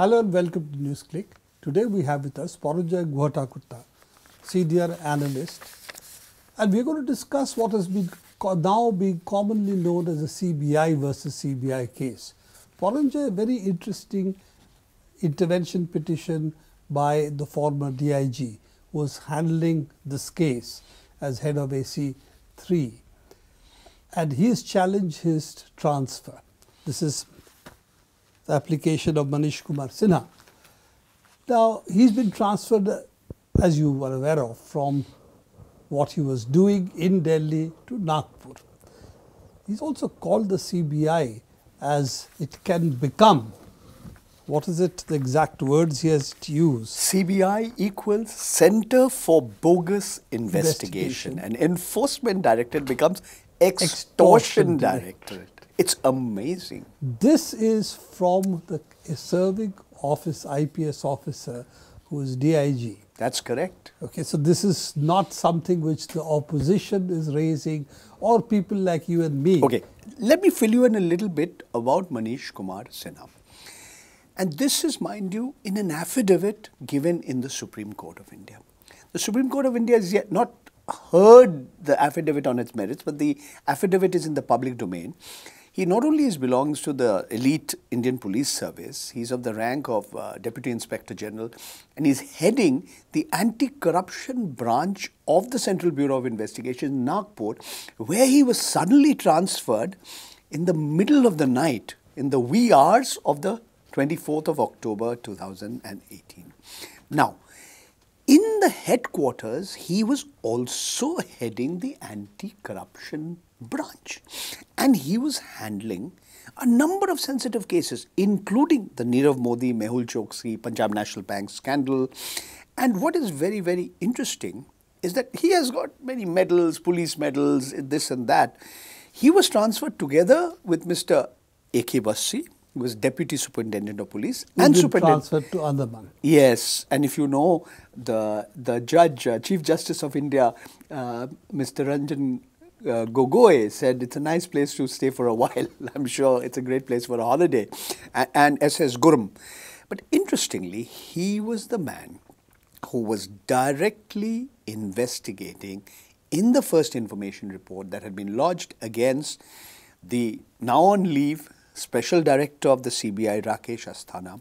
Hello and welcome to NewsClick. Today we have with us Paranjoy Guha Thakurta, senior analyst, and we are going to discuss what has been now being commonly known as the CBI versus CBI case. Paranjay, a very interesting intervention petition by the former DIG who was handling this case as head of AC3 and he has challenged his transfer. This is the application of Manish Kumar Sinha. Now, he's been transferred, as you are aware of, from what he was doing in Delhi to Nagpur. He's also called the CBI as it can become. What is it, the exact words he has to use? CBI equals Center for Bogus Investigation. Investigation. and Enforcement Directorate becomes Extortion Extortion Directorate. It's amazing. This is from the a serving office IPS officer who is DIG. That's correct. Okay, so this is not something which the opposition is raising or people like you and me. Okay, let me fill you in a little bit about Manish Kumar Sinha. And this is, mind you, in an affidavit given in the Supreme Court of India. The Supreme Court of India has yet not heard the affidavit on its merits, but the affidavit is in the public domain. He not only is belongs to the elite Indian police service, he's of the rank of uh, Deputy Inspector General, and he's heading the anti-corruption branch of the Central Bureau of Investigation in Nagpur, where he was suddenly transferred in the middle of the night, in the wee hours of the 24th of October 2018. Now, in the headquarters, he was also heading the anti corruption branch. And he was handling a number of sensitive cases, including the Nirav Modi, Mehul Choksi, Punjab National Bank scandal. And what is very, very interesting is that he has got many medals, police medals, this and that. He was transferred together with Mr. A.K. Bassi, who was Deputy Superintendent of Police Who's and Superintendent. transferred to Andaman. Yes, and if you know the the judge, uh, Chief Justice of India, uh, Mr. Ranjan uh, Gogoi said it's a nice place to stay for a while. I'm sure it's a great place for a holiday, and, and S.S. Gurum. But interestingly, he was the man who was directly investigating in the first information report that had been lodged against the now on leave special director of the CBI, Rakesh Asthana,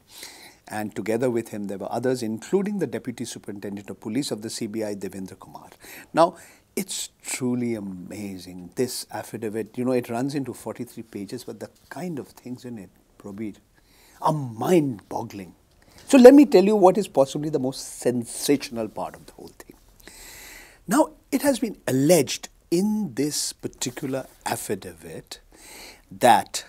and together with him there were others, including the deputy superintendent of police of the CBI, Devendra Kumar. Now, it's truly amazing. This affidavit, you know, it runs into 43 pages, but the kind of things in it, Prabir, are mind boggling. So, let me tell you what is possibly the most sensational part of the whole thing. Now, it has been alleged in this particular affidavit that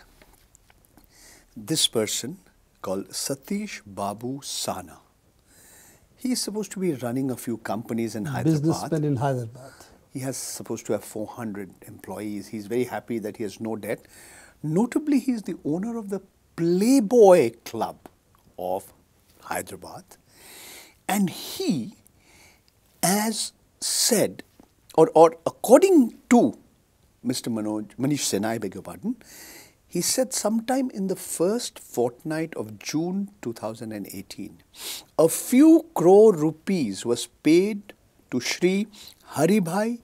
this person called Satish Babu Sana, he is supposed to be running a few companies in Hyderabad. Businessman in Hyderabad. He has supposed to have 400 employees. He's very happy that he has no debt. Notably, he is the owner of the Playboy Club of Hyderabad. And he, as said, or, or according to Mr. Manoj, Manish Sinha, I beg your pardon, he said sometime in the first fortnight of June 2018, a few crore rupees was paid to Shri Haribhai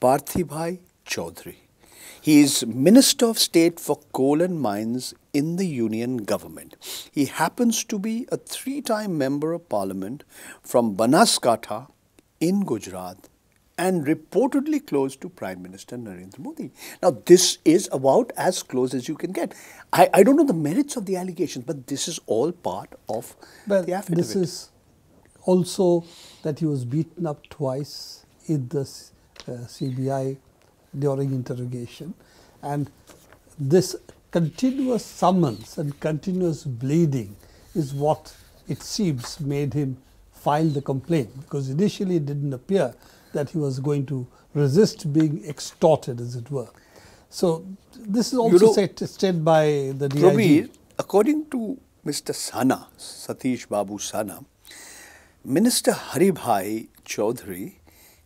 Parthibhai Chaudhary. He is Minister of State for Coal and Mines in the Union government. He happens to be a three time Member of Parliament from Banaskantha in Gujarat and reportedly close to Prime Minister Narendra Modi. Now, this is about as close as you can get. I, I don't know the merits of the allegations, but this is all part of Well, the affidavit. this is also that he was beaten up twice in the uh, CBI during interrogation, and this continuous summons and continuous bleeding is what it seems made him file the complaint because initially it didn't appear that he was going to resist being extorted, as it were. So this is also know, said, said by the DIG. Prabir, according to Mr. Sana, Satish Babu Sana, Minister Haribhai Chaudhary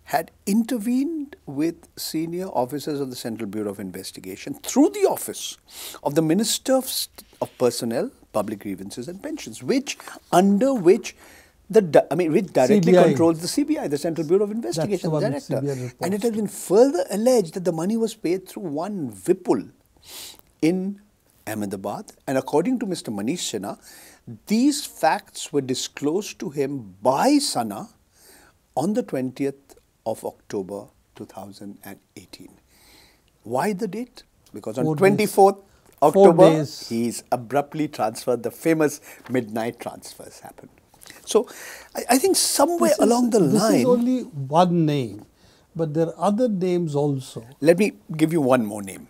had intervened with senior officers of the Central Bureau of Investigation through the office of the Minister of, of Personnel, Public Grievances and Pensions, which under which the I mean which directly CBI. controls the CBI, the Central Bureau of Investigation director. And it has been further alleged that the money was paid through one Vipul in Ahmedabad. And according to Mr. Manish Sinha, these facts were disclosed to him by Sana on the 20th of October 2018. Why the date? Because on Four 24th Four October, days. he's abruptly transferred. The famous midnight transfers happened. So I, I think somewhere is- along the this line. is only one name, but there are other names also. Let me give you one more name.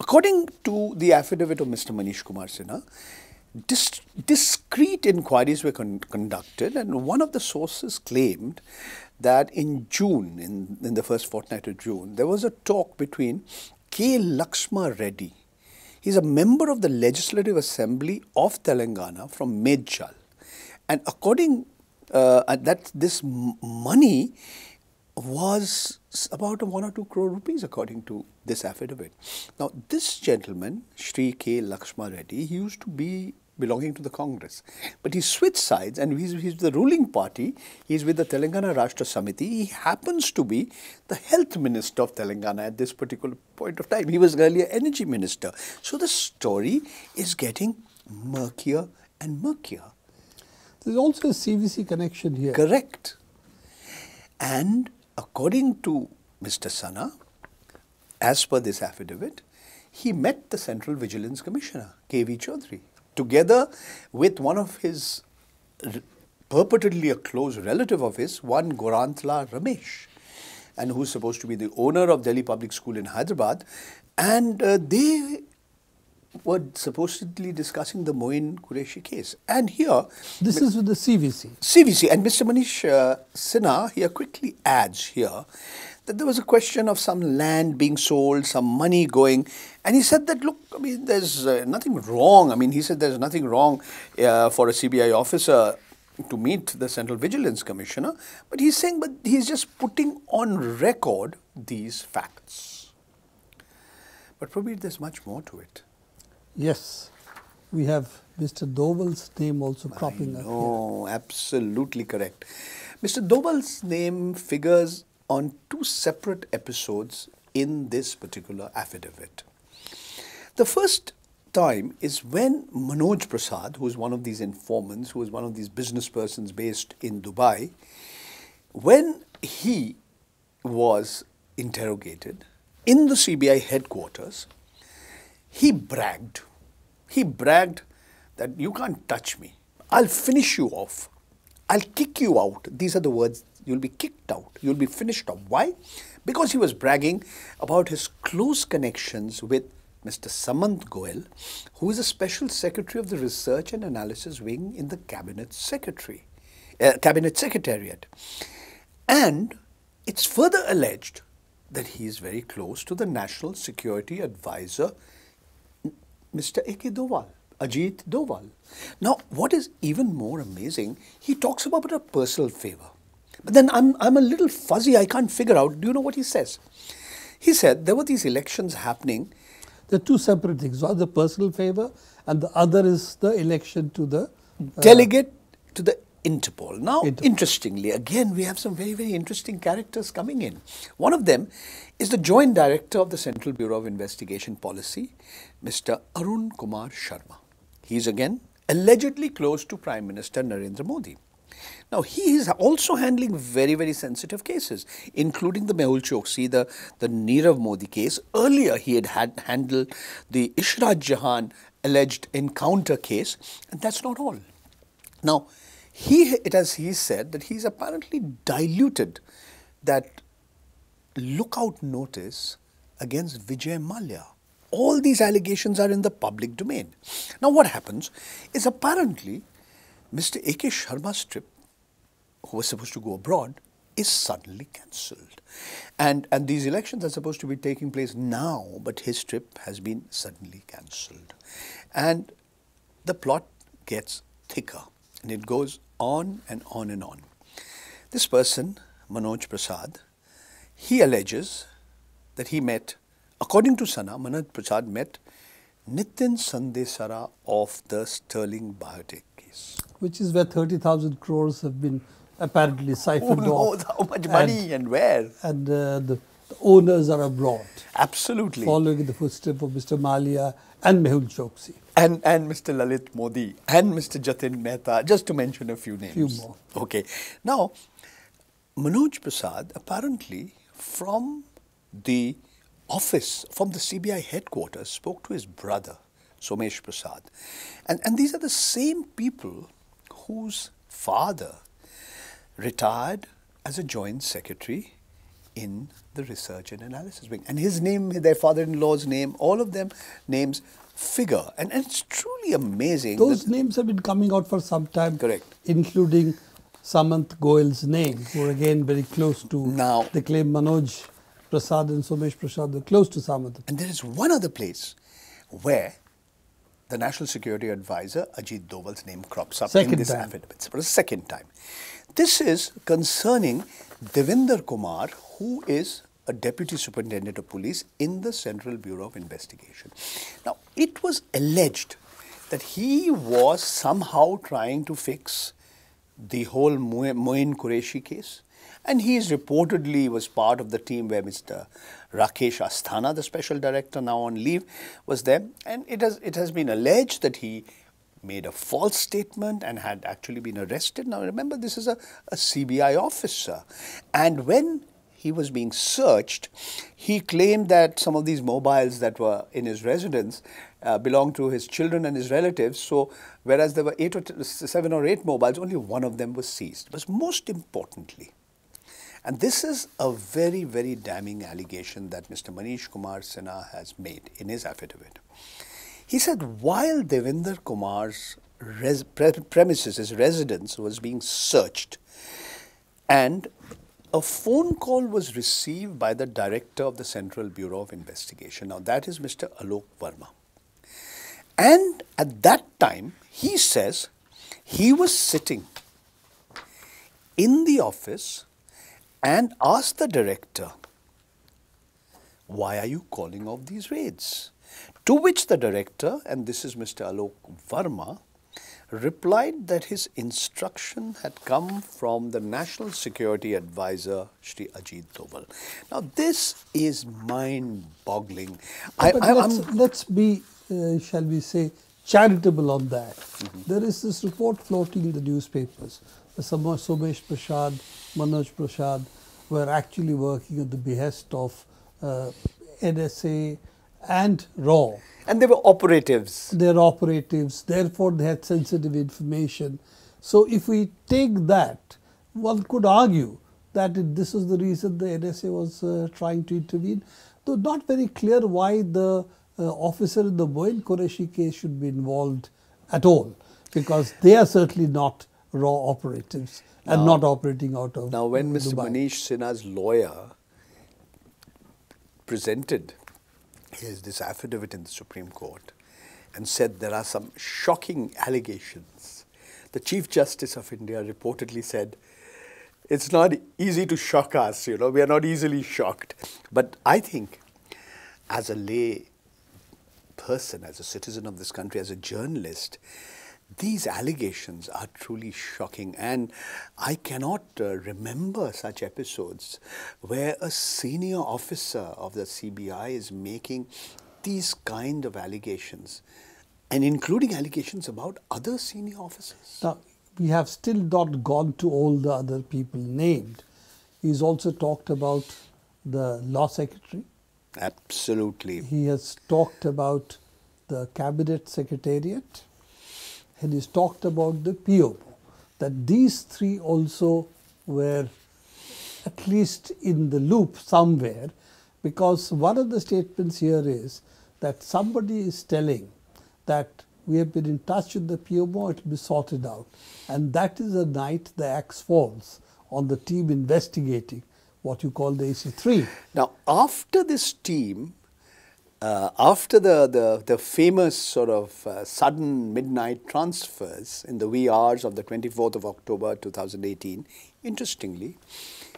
According to the affidavit of Mr. Manish Kumar Sinha, dis- discreet inquiries were con- conducted, and one of the sources claimed that in June, in, in the first fortnight of June, there was a talk between K. Lakshma Reddy. He's a member of the Legislative Assembly of Telangana from Medjal. And according uh, that this money was about one or two crore rupees according to this affidavit. Now this gentleman, Sri K. Lakshma Reddy, he used to be belonging to the Congress. But he switched sides and he's, he's the ruling party. He's with the Telangana Rashtra Samiti. He happens to be the health minister of Telangana at this particular point of time. He was earlier energy minister. So the story is getting murkier and murkier. There's also a CVC connection here. Correct. And according to Mr. Sana, as per this affidavit, he met the Central Vigilance Commissioner, K.V. Chaudhary, together with one of his purportedly a close relative of his, one Gorantla Ramesh, and who's supposed to be the owner of Delhi Public School in Hyderabad. And uh, they were supposedly discussing the Moin Qureshi case. And here, This is with the CVC. CVC and Mr. Manish uh, Sinha here quickly adds here that there was a question of some land being sold, some money going, and he said that look, I mean, there's uh, nothing wrong. I mean, he said there's nothing wrong uh, for a CBI officer to meet the Central Vigilance Commissioner, but he's saying, but he's just putting on record these facts. But probably there's much more to it. Yes. We have Mr. Doval's name also cropping up here. No, absolutely correct. Mr. Doval's name figures on two separate episodes in this particular affidavit. The first time is when Manoj Prasad, who is one of these informants, who is one of these business persons based in Dubai, when he was interrogated in the CBI headquarters, he bragged. He bragged that you can't touch me. I'll finish you off. I'll kick you out. These are the words. You'll be kicked out. You'll be finished off. Why? Because he was bragging about his close connections with Mr. Samant Goel, who is a special secretary of the Research and Analysis Wing in the Cabinet Secretary, uh, Cabinet Secretariat. And it's further alleged that he is very close to the National Security Advisor, Mr. A.K. Doval, Ajit Doval. Now, what is even more amazing, he talks about a personal favor. But then I'm, I'm a little fuzzy, I can't figure out. Do you know what he says? He said there were these elections happening. There are two separate things. One the personal favor, and the other is the election to the uh, delegate to the Interpol. Now, Interpol. interestingly, again, we have some very, very interesting characters coming in. One of them is the Joint Director of the Central Bureau of Investigation Policy, Mr. Arun Kumar Sharma. He is again allegedly close to Prime Minister Narendra Modi. Now, he is also handling very, very sensitive cases, including the Mehul Choksi, the, the Nirav Modi case. Earlier, he had, had handled the Ishrat Jahan alleged encounter case, and that's not all. Now, he, it has he said that he's apparently diluted that lookout notice against Vijay Mallya. All these allegations are in the public domain. Now, what happens is apparently Mr. A.K. Sharma's trip, who was supposed to go abroad, is suddenly cancelled. And, and these elections are supposed to be taking place now, but his trip has been suddenly cancelled. And the plot gets thicker and it goes on and on and on. This person, Manoj Prasad, he alleges that he met, according to Sana, Manoj Prasad met Nitin Sandesara of the Sterling Biotech Which is where 30,000 crores have been apparently siphoned Who off. knows how much money and, where? And uh, the, the owners are abroad, Absolutely. following in the footsteps of Mr. Mallya and Mehul Choksi. and and Mr. Lalit Modi and Mr. Jatin Mehta, just to mention a few names. Few more. Okay. Now, Manoj Prasad apparently from the office, from the CBI headquarters, spoke to his brother, Somesh Prasad. And, and these are the same people whose father retired as a joint secretary in the research and analysis wing. And his name, their father-in-law's name, all of them names figure. And, and it's truly amazing. Those names have been coming out for some time, Correct. including Samant Goel's name, who are again very close to. Now- they claim Manoj Prasad and Somesh Prasad are close to Samant. And there is one other place where the National Security Advisor Ajit Doval's name crops up Second in this time. affidavit for the second time. This is concerning Devinder Kumar, who is a Deputy Superintendent of Police in the Central Bureau of Investigation. Now, it was alleged that he was somehow trying to fix the whole Mo- Moin Qureshi case. And he reportedly was part of the team where Mr. Rakesh Asthana, the special director now on leave, was there. And it has, it has been alleged that he made a false statement and had actually been arrested. Now remember, this is a, a CBI officer. And when he was being searched, he claimed that some of these mobiles that were in his residence uh, belonged to his children and his relatives. So, whereas there were eight or seven or eight mobiles, only one of them was seized. But most importantly, and this is a very, very damning allegation that Mr. Manish Kumar Sinha has made in his affidavit. He said while Devinder Kumar's pre- premises, his residence, was being searched, and a phone call was received by the director of the Central Bureau of Investigation. Now, that is Mr. Alok Verma. And at that time, he says he was sitting in the office and asked the director, Why are you calling off these raids? To which the director, and this is Mr. Alok Verma, replied that his instruction had come from the National Security Advisor, Shri Ajit Doval. Now, this is mind boggling. But let's, let's be, uh, shall we say, charitable on that. There is this report floating in the newspapers. Somesh Prasad, Manoj Prasad were actually working at the behest of uh, NSA and RAW. and they were operatives. Their operatives, therefore, they had sensitive information. So, if we take that, one could argue that it, this is the reason the NSA was uh, trying to intervene, though not very clear why the uh, officer in the Moin Qureshi case should be involved at all, because they are certainly not raw operatives and Now- not operating out of Now, when Mr. Dubai. Manish Sinha's lawyer presented his this affidavit in the Supreme Court and said there are some shocking allegations, the Chief Justice of India reportedly said, "It's not easy to shock us. You know, we are not easily shocked." But I think, as a lay person, as a citizen of this country, as a journalist, these allegations are truly shocking. And I cannot uh, remember such episodes where a senior officer of the CBI is making these kind of allegations and including allegations about other senior officers. Now, we have still not gone to all the other people named. He's also talked about the law secretary. Absolutely. He has talked about the cabinet secretariat and he's talked about the PO. That these three also were at least in the loop somewhere because one of the statements here is that somebody is telling that we have been in touch with the PMO, it will be sorted out. And that is the night the axe falls on the team investigating what you call the AC3. Now, after this team, uh, after the, the, the famous sort of uh, sudden midnight transfers in the wee hours of the 24th of October 2018, interestingly,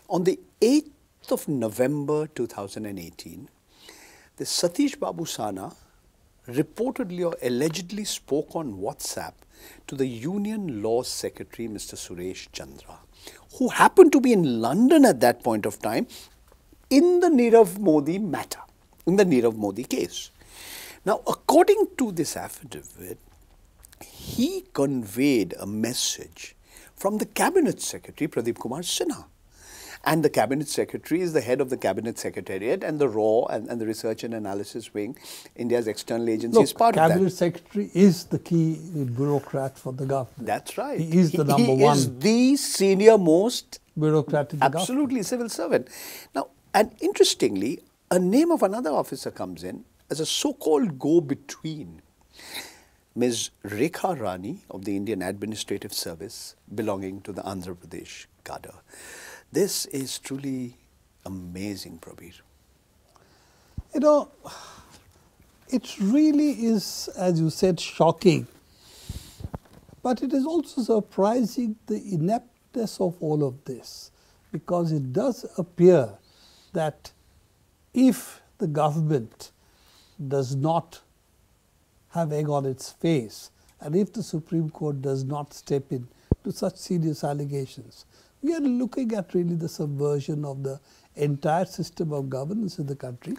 on the 8th of November 2018, the Satish Babu Sana reportedly or allegedly spoke on WhatsApp to the Union Law Secretary, Mr. Suresh Chandra, who happened to be in London at that point of time in the Nirav Modi matter, in the Nirav Modi case. Now, according to this affidavit, he conveyed a message from the Cabinet Secretary, Pradeep Kumar Sinha. And the Cabinet Secretary is the head of the Cabinet Secretariat and the RAW and, and the Research and Analysis Wing, India's external agency, Look, is part Cabinet of that. Secretary is the key bureaucrat for the government. That's right. He is the He- number he one is the senior most bureaucrat in the government. absolutely civil servant. Now, and interestingly, a name of another officer comes in as a so-called go-between. Ms. Rekha Rani of the Indian Administrative Service belonging to the Andhra Pradesh cadre. This is truly amazing, Prabir. You know, it really is, as you said, shocking. But it is also surprising the ineptness of all of this because it does appear that if the government does not have egg on its face and if the Supreme Court does not step in to such serious allegations, we are looking at really the subversion of the entire system of governance in the country.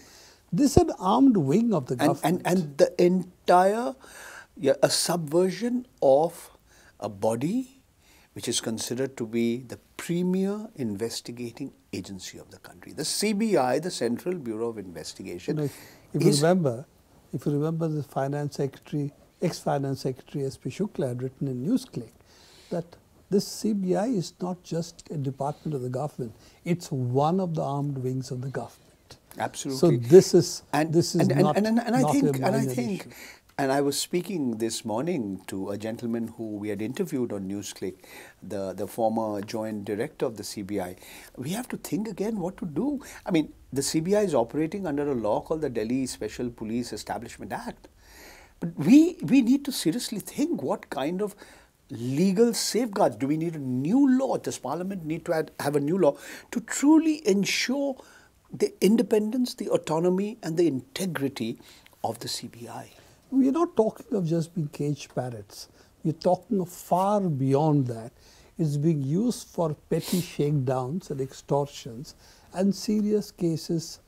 This is an armed wing of the And, government. and, and the entire, yeah, a subversion of a body which is considered to be the premier investigating agency of the country. The CBI, the Central Bureau of Investigation, if, if you remember, if you remember the finance secretary, ex-finance secretary S.P. Shukla had written in Newsclick that this CBI is not just a department of the government; it's one of the armed wings of the government. Absolutely. So this is and, this is and, not, and, and, and I think and I think issue. And I was speaking this morning to a gentleman who we had interviewed on NewsClick, the, the former joint director of the CBI. We have to think again what to do. I mean, the CBI is operating under a law called the Delhi Special Police Establishment Act. But we, we need to seriously think what kind of legal safeguards do we need a new law? Does Parliament need to add, have a new law to truly ensure the independence, the autonomy, and the integrity of the CBI? We are not talking of just being cage parrots. We are talking of far beyond that. It's being used for petty shakedowns and extortions and serious cases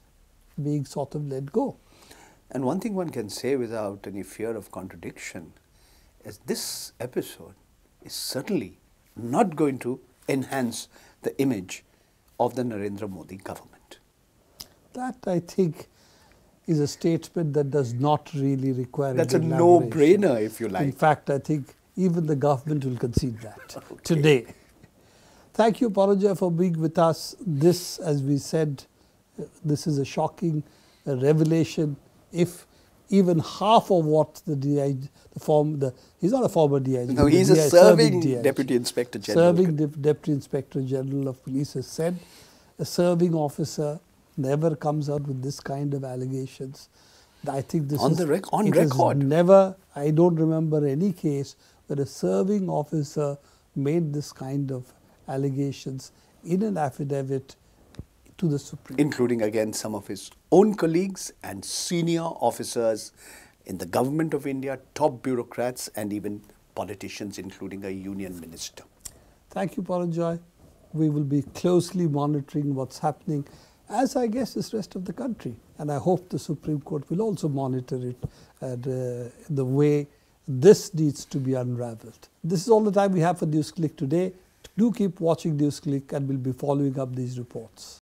being sort of let go. And one thing one can say without any fear of contradiction is this episode is certainly not going to enhance the image of the Narendra Modi government. That, I think, is a statement that does not really require. That's a no-brainer, if you like. In fact, I think even the government will concede that today. Thank you, Paraja, for being with us. This, as we said, this is a shocking revelation. If even half of what the DIG, the form, the he's not a former DIG. No, he's a serving DIG, Deputy Inspector General. Serving Dep- Deputy Inspector General of Police has said a serving officer never comes out with this kind of allegations. I think this On is the rec- on record. never. I don't remember any case where a serving officer made this kind of allegations in an affidavit to the Supreme. Court. Including again some of his own colleagues and senior officers in the government of India, top bureaucrats, and even politicians, including a union minister. Thank you, Paranjoy. We will be closely monitoring what's happening, as I guess is rest of the country. And I hope the Supreme Court will also monitor it and, uh, the way this needs to be unraveled. This is all the time we have for NewsClick today. Do keep watching NewsClick and we'll be following up these reports.